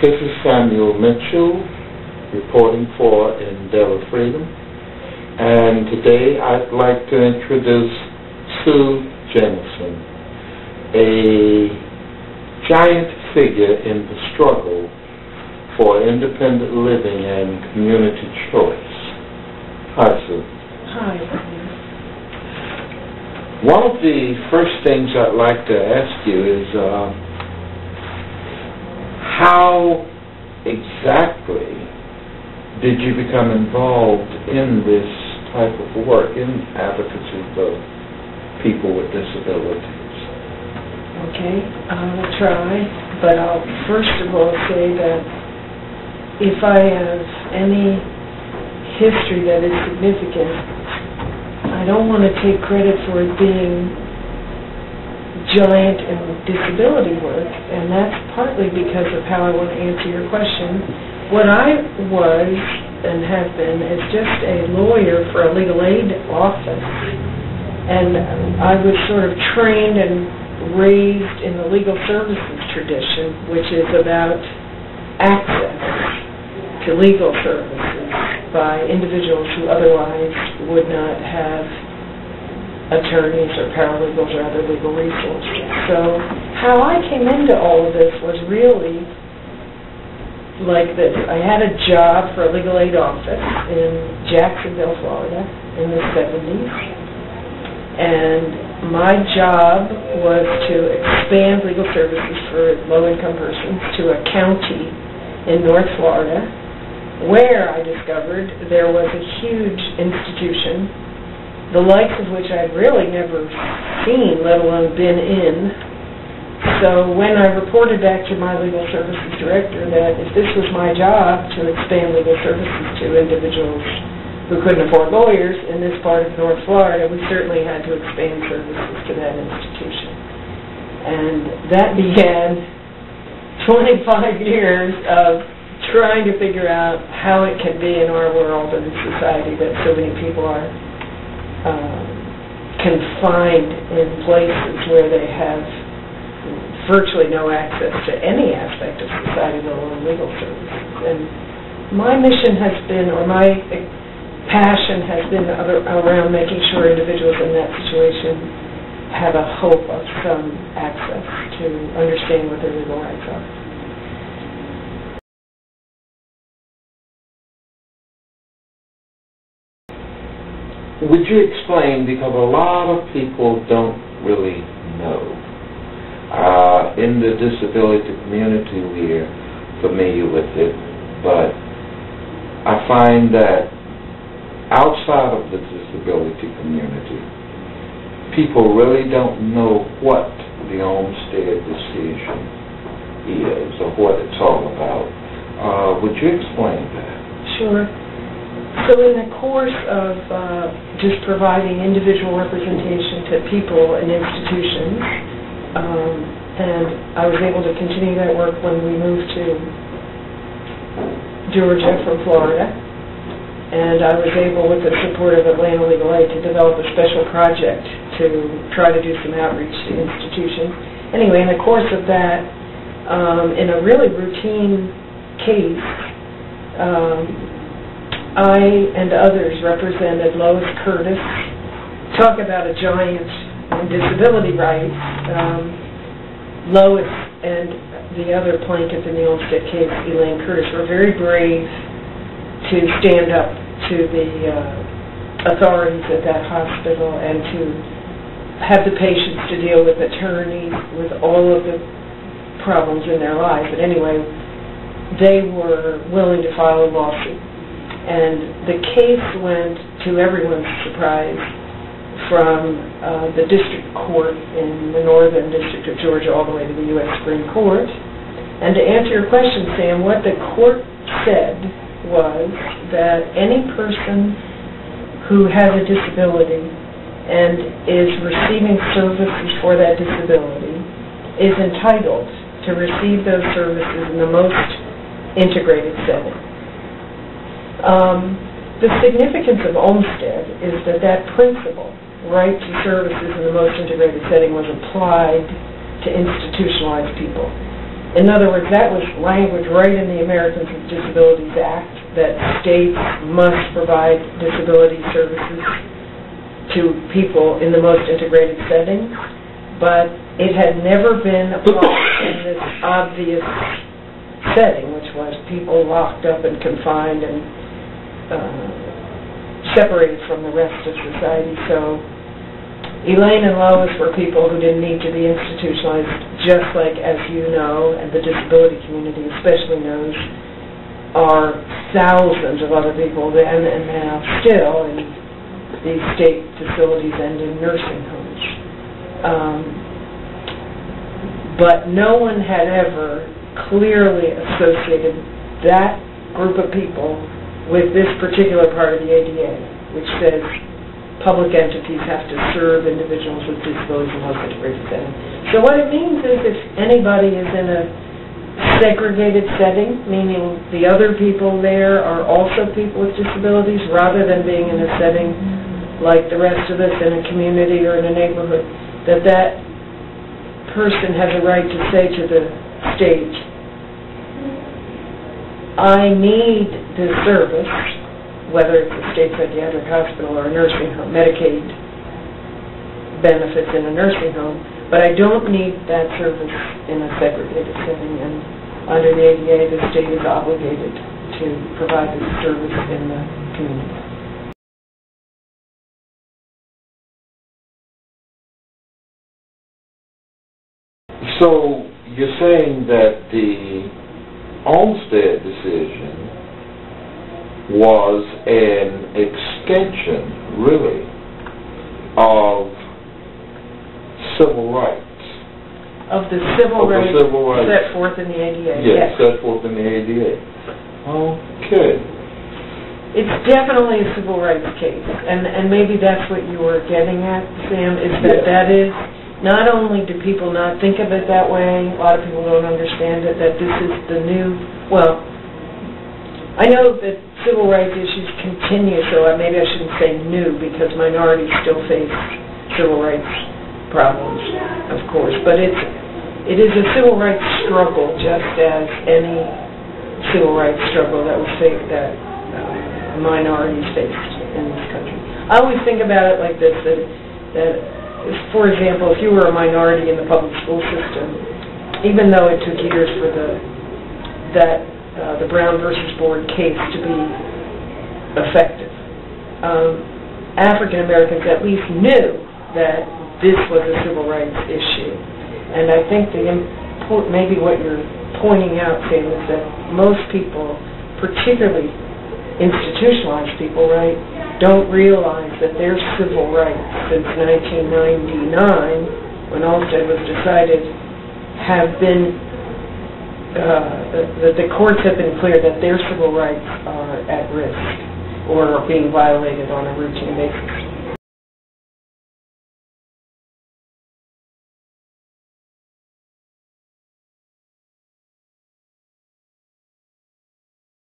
This is Samuel Mitchell reporting for Endeavor Freedom. And today I'd like to introduce Sue Jamieson, a giant figure in the struggle for independent living and community choice. Hi, Sue. Hi. One of the first things I'd like to ask you is uh, how exactly did you become involved in this type of work, in advocacy for people with disabilities? Okay, I'll try, but I'll first of all say that if I have any history that is significant, I don't want to take credit for it being giant in disability work, and that's partly because of how I want to answer your question. What I was and have been is just a lawyer for a legal aid office, and I was sort of trained and raised in the legal services tradition, which is about access to legal services by individuals who otherwise would not have attorneys or paralegals or other legal resources. So how I came into all of this was really like this. I had a job for a legal aid office in Jacksonville, Florida in the 70s. And my job was to expand legal services for low-income persons to a county in North Florida where I discovered there was a huge institution, the likes of which I'd really never seen, let alone been in. So when I reported back to my legal services director that if this was my job to expand legal services to individuals who couldn't afford lawyers in this part of North Florida, we certainly had to expand services to that institution. And that began 25 years of trying to figure out how it can be in our world and society that so many people are um, confined in places where they have virtually no access to any aspect of society, let alone legal services. And my mission has been, or my passion has been other, around making sure individuals in that situation have a hope of some access to understand what their legal rights are. Would you explain, because a lot of people don't really know, uh, in the disability community we're familiar with it, but I find that outside of the disability community, people really don't know what the Olmstead decision is or what it's all about. Uh, would you explain that? Sure. So in the course of uh, just providing individual representation to people and institutions, um, and I was able to continue that work when we moved to Georgia from Florida, and I was able, with the support of Atlanta Legal Aid, to develop a special project to try to do some outreach to institutions. Anyway, in the course of that, um, in a really routine case, um, I and others represented Lois Curtis. Talk about a giant in disability rights. Um, Lois and the other plaintiff in the Olmstead case, Elaine Curtis, were very brave to stand up to the uh, authorities at that hospital and to have the patience to deal with attorneys, with all of the problems in their lives. But anyway, they were willing to file a lawsuit and the case went, to everyone's surprise, from uh, the district court in the northern district of Georgia all the way to the U.S. Supreme Court. And to answer your question, Sam, what the court said was that any person who has a disability and is receiving services for that disability is entitled to receive those services in the most integrated setting. Um, the significance of Olmstead is that that principle, right to services in the most integrated setting, was applied to institutionalized people. In other words, that was language right in the Americans with Disabilities Act, that states must provide disability services to people in the most integrated setting, but it had never been applied in this obvious setting, which was people locked up and confined and uh, separated from the rest of society. So Elaine and Lois were people who didn't need to be institutionalized, just like, as you know, and the disability community especially knows, are thousands of other people then and now still in these state facilities and in nursing homes. Um, But no one had ever clearly associated that group of people with this particular part of the ADA, which says public entities have to serve individuals with disabilities most integrated setting. So what it means is if anybody is in a segregated setting, meaning the other people there are also people with disabilities, rather than being in a setting like the rest of us in a community or in a neighborhood, that that person has a right to say to the state, I need this service, whether it's a state psychiatric hospital or a nursing home, Medicaid benefits in a nursing home, but I don't need that service in a segregated setting, and under the ADA, the state is obligated to provide this service in the community. So you're saying that the Olmstead decision was an extension, really, of civil rights? Of the civil Of the rights civil rights. set forth in the ADA, Yes, yes. set forth in the ADA. Okay. It's definitely a civil rights case, and, and maybe that's what you were getting at, Sam, is that Yeah. that is, not only do people not think of it that way, a lot of people don't understand it, that this is the new, well, I know that civil rights issues continue, so I- maybe I shouldn't say new, because minorities still face civil rights problems, of course, but it's, it is a civil rights struggle, just as any civil rights struggle that was fa- that uh, minorities faced in this country. I always think about it like this, that, that, for example, if you were a minority in the public school system, even though it took years for the, that, uh, the Brown versus Board case to be effective, um, African Americans at least knew that this was a civil rights issue. And I think the, import- maybe what you're pointing out, Sam, is that most people, particularly institutionalized people, right, don't realize that their civil rights since 1999, when Olmstead was decided, have been, uh, that the courts have been clear that their civil rights are at risk or are being violated on a routine basis.